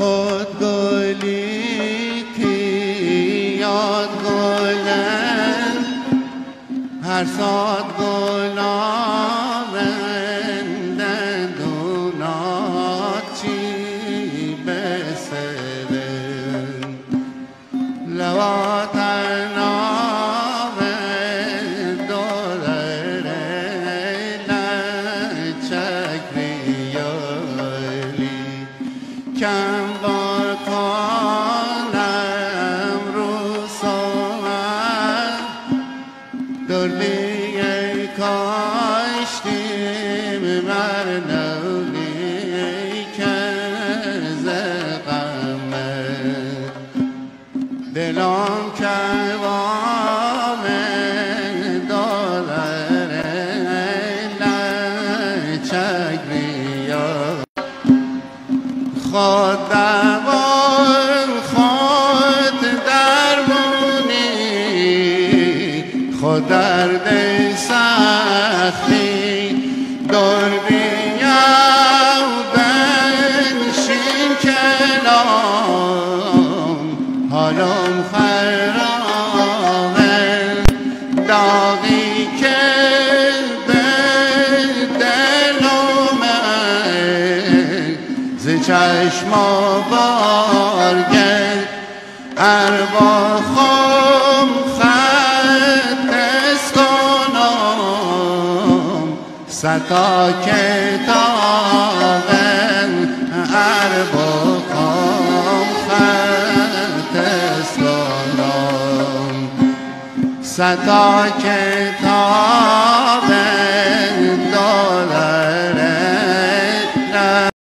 خود گلی که یاد گلن هر ساد گلابند کم بار کنم رو سومن دردی کاشتیم بر نولی که زقمت دلم کباب دولر لچک خود دوان خود درمونی خود درد سختی دور بیام بنشین کنام حالم خرابه داغی ز چشم بارگه ارواخم خط کنم ستا کتابن ارواخم خط کنم ستا کتاب